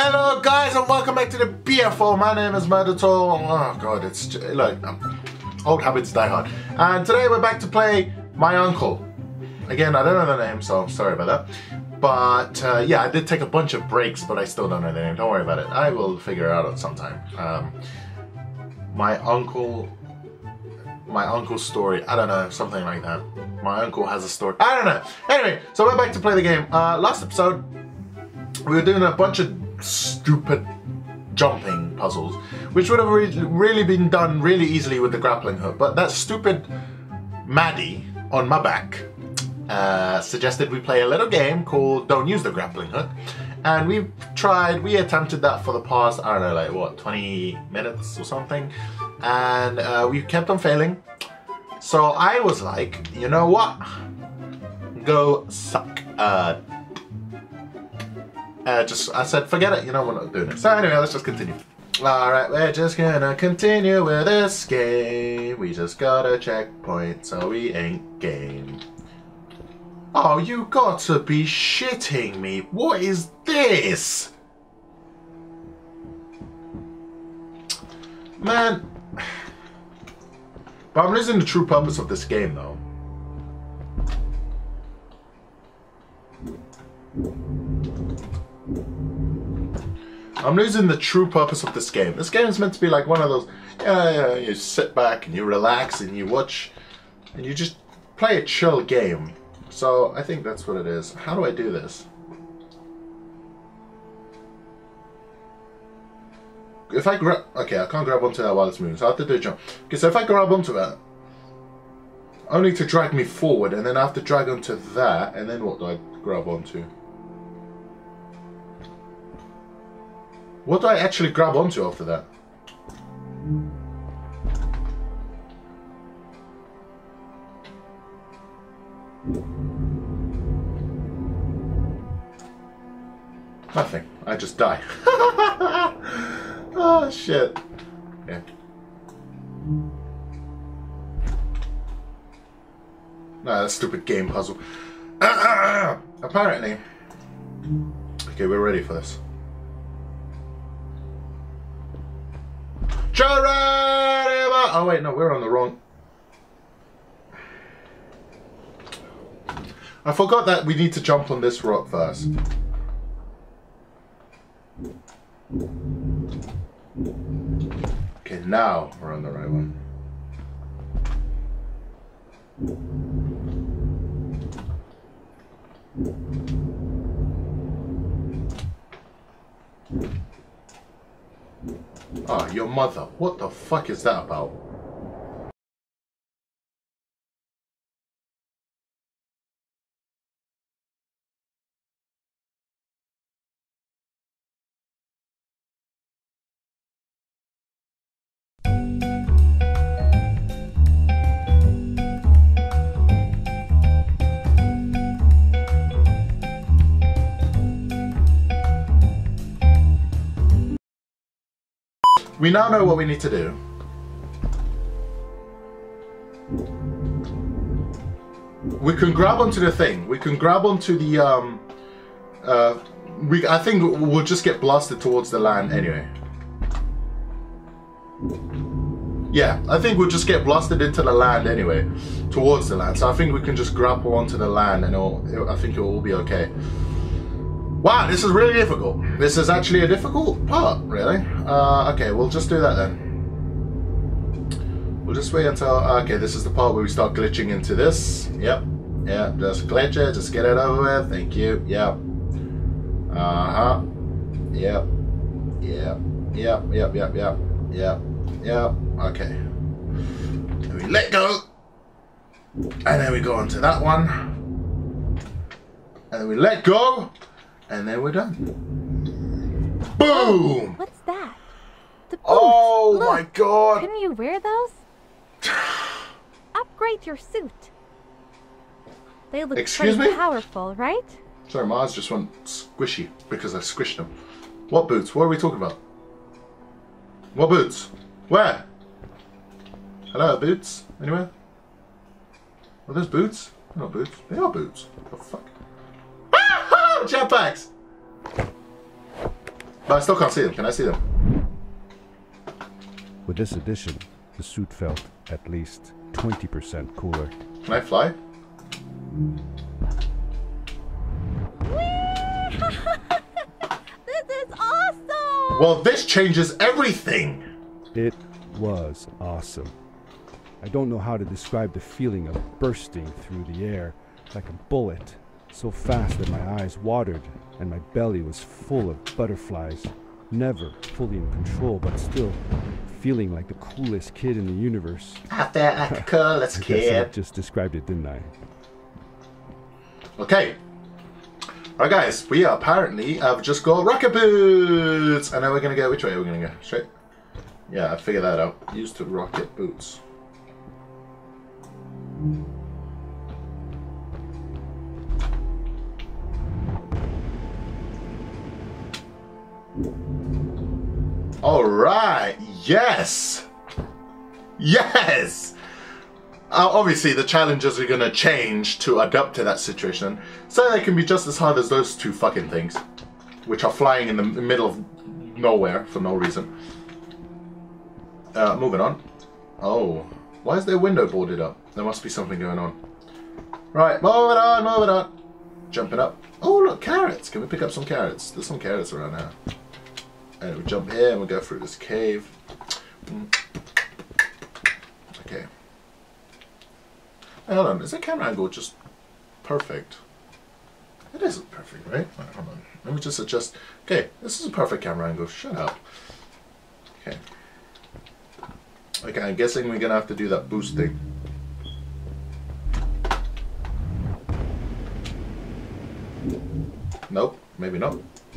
Hello guys and welcome back to the BFO. My name is Merdator. Oh god, it's look, um, old habits die hard. And today we're back to play my uncle. Again, I don't know the name, so I'm sorry about that. But uh, yeah, I did take a bunch of breaks, but I still don't know the name. Don't worry about it. I will figure it out at sometime. Um, my uncle, my uncle's story. I don't know, something like that. My uncle has a story. I don't know. Anyway, so we're back to play the game. Uh, last episode, we were doing a bunch of stupid jumping puzzles, which would have re- really been done really easily with the grappling hook. But that stupid Maddie on my back uh, suggested we play a little game called Don't Use the Grappling Hook. And we tried, we attempted that for the past, I don't know, like what, 20 minutes or something. And uh, we kept on failing. So I was like, you know what? Go suck uh, just I said, forget it. You know, we're not doing it. So anyway, let's just continue. All right, we're just gonna continue with this game. We just got a checkpoint, so we ain't game. Oh, you got to be shitting me! What is this? Man. But I'm losing the true purpose of this game, though. I'm losing the true purpose of this game. This game is meant to be like one of those, yeah, yeah, you sit back and you relax and you watch and you just play a chill game. So I think that's what it is. How do I do this? If I grab, okay, I can't grab onto that while it's moving, so I have to do a jump. Okay, so if I grab onto that, only to drag me forward, and then I have to drag onto that, and then what do I grab onto? What do I actually grab onto after that? Nothing. I just die. oh shit. Yeah. Nah, that stupid game puzzle. Apparently. Okay, we're ready for this. Oh wait, no, we're on the wrong. I forgot that we need to jump on this rock first. Okay, now we're on the right one. Ah, your mother. What the fuck is that about? We now know what we need to do. We can grab onto the thing. We can grab onto the um uh we I think we'll just get blasted towards the land anyway. Yeah, I think we'll just get blasted into the land anyway, towards the land. So I think we can just grapple onto the land and it'll, it'll I think it will be okay. Wow, this is really difficult. This is actually a difficult part, really. Uh, okay, we'll just do that then. We'll just wait until... Okay, this is the part where we start glitching into this. Yep. Yep, just glitch it. Just get it over with. Thank you. Yep. Uh-huh. Yep. Yep. Yep, yep, yep, yep. Yep. Yep. Okay. We let go. And then we go on to that one. And then we let go. And then we're done. Boom! What's that? The boots. Oh Look, my god! Couldn't you wear those? Upgrade your suit. They look Excuse pretty me? powerful, right? Sorry, Mars just went squishy because I squished them. What boots? What are we talking about? What boots? Where? Hello, boots? Anywhere? Are those boots? They're not boots. They are boots. What the fuck? Ah! Jetpacks! But I still can't see them. Can I see them? With this addition, the suit felt at least 20% cooler. Can I fly? This is awesome! Well, this changes everything. It was awesome. I don't know how to describe the feeling of bursting through the air like a bullet, so fast that my eyes watered and my belly was full of butterflies. Never fully in control, but still feeling like the coolest kid in the universe. I felt like a coolest guess I just described it, didn't I? Okay. Alright guys, we apparently have just got rocket boots! And now we're gonna go, which way are we gonna go? Straight? Yeah, I figured that out. Used to rocket boots. Alright, yes! Yes! Uh, obviously, the challenges are going to change to adapt to that situation, so they can be just as hard as those two fucking things, which are flying in the middle of nowhere for no reason. Uh, moving on. Oh, why is their window boarded up? There must be something going on. Right, moving on, moving on. Jumping up. Oh, look, carrots. Can we pick up some carrots? There's some carrots around here. And we jump here and we go through this cave. Okay. Hold on, is that camera angle just perfect? It isn't perfect, right? Alright, hold on. Let me just adjust. Okay, this is a perfect camera angle. Shut up. Okay. Okay, I'm guessing we're gonna have to do that boost thing. Nope, maybe not.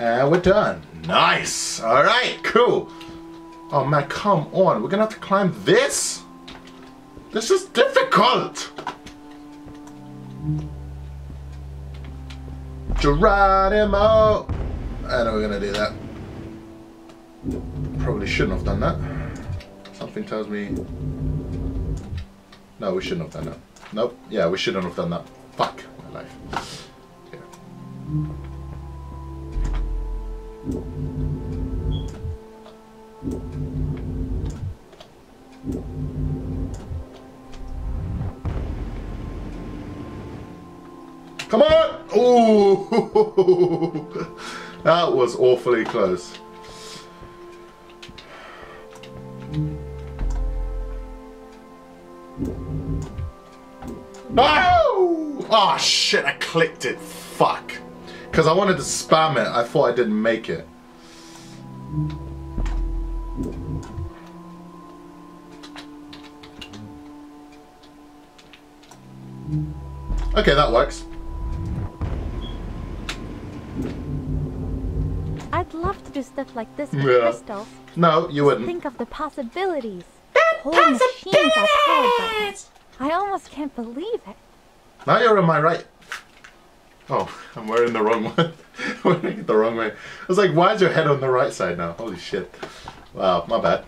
And we're done. Nice. All right, cool. Oh man, come on. We're gonna have to climb this? This is difficult. Geronimo. I know we're gonna do that. Probably shouldn't have done that. Something tells me. No, we shouldn't have done that. Nope. Yeah, we shouldn't have done that. Fuck my life. Okay. Come on! Ooh! that was awfully close. No! Oh shit, I clicked it. Fuck. Because I wanted to spam it. I thought I didn't make it. Okay, that works. I'd love to do stuff like this with Yeah. crystals. No, you wouldn't. Think of the possibilities. Whole machines are powered by this. I almost can't believe it. Now you're on my right. Oh, I'm wearing the wrong one. wearing it the wrong way. I was like, why is your head on the right side now? Holy shit. Wow, my bad.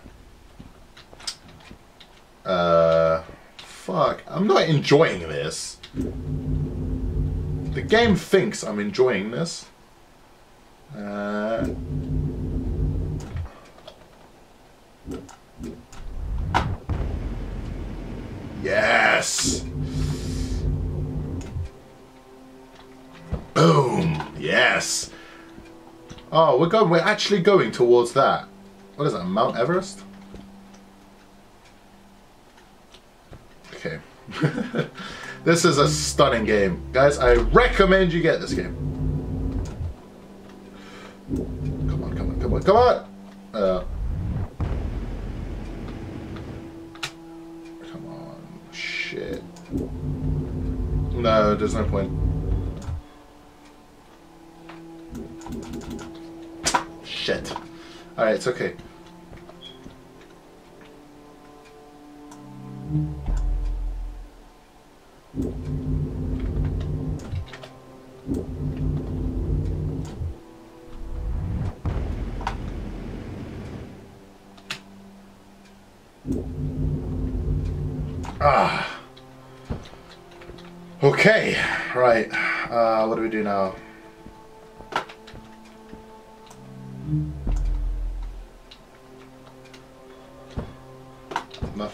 Uh, fuck. I'm not enjoying this. The game thinks I'm enjoying this. Yes! Oh, we're going, we're actually going towards that. What is that, Mount Everest? Okay. this is a stunning game. Guys, I recommend you get this game. Come on, come on, come on, come on! Uh, come on, shit. No, there's no point. Shit. Alright, it's okay. Ah. Okay, right. Uh, what do we do now?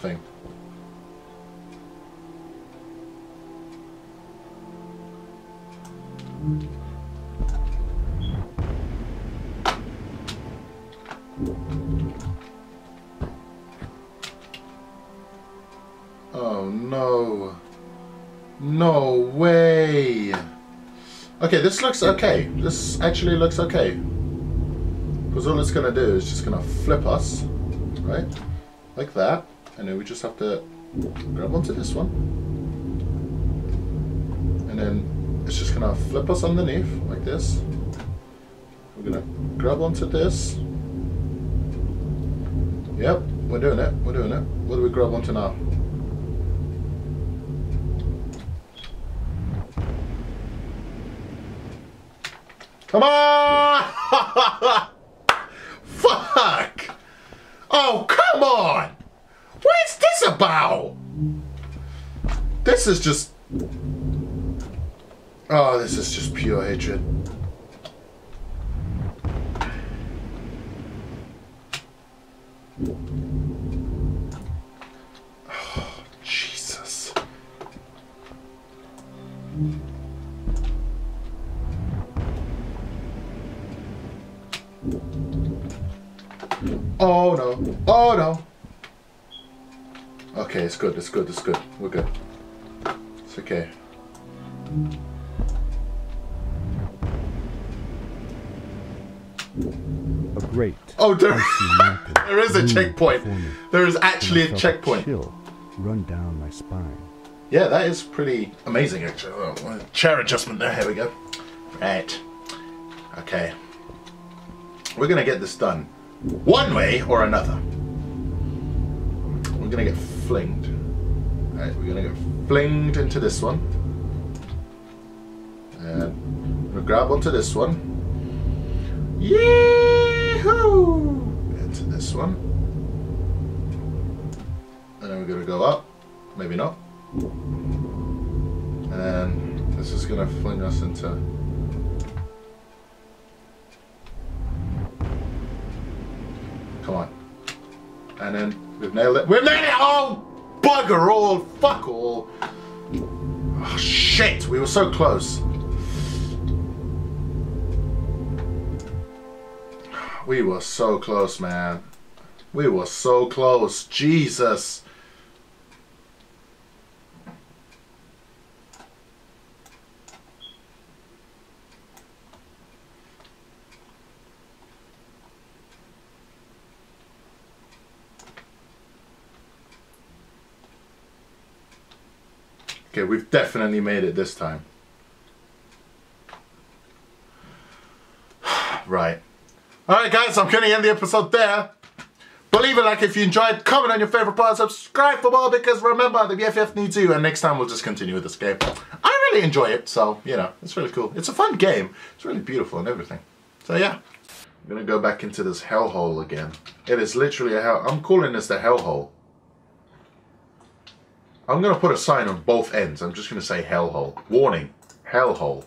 Nothing. Oh no. No way. Okay, this looks okay. This actually looks okay. Because all it's gonna do is just gonna flip us, right? Like that. And then we just have to grab onto this one. And then it's just gonna flip us underneath, like this. We're gonna grab onto this. Yep, we're doing it, we're doing it. What do we grab onto now? Come on! Fuck! Oh, come on! What is this about? This is just. Oh, this is just pure hatred. Oh, Jesus. Oh no. Oh no. Okay, it's good, it's good, it's good. We're good. It's okay. A great Oh, there, there is a checkpoint. There is actually a checkpoint. chill run down my spine. Yeah, that is pretty amazing, actually. Oh, chair adjustment there. Here we go. Right. Okay. We're gonna get this done one way or another. We're gonna get flinged. Right, we're gonna get flinged into this one. And we're gonna grab onto this one. Yee-hoo! Into this one. And then we're gonna go up. Maybe not. And this is gonna fling us into. Come on. And then we've nailed it. We've nailed it! Oh, bugger all! Fuck all! Oh, shit! We were so close. We were so close, man. We were so close. Jesus. Okay, we've definitely made it this time. right. Alright guys, I'm gonna end the episode there. Leave a like if you enjoyed, comment on your favorite part, subscribe for more because remember the BFO needs you and next time we'll just continue with this game. I really enjoy it, so you know, it's really cool. It's a fun game. It's really beautiful and everything. So yeah. I'm gonna go back into this hellhole again. It is literally a hell I'm calling this the hellhole. I'm gonna put a sign on both ends. I'm just gonna say hellhole. Warning, hellhole.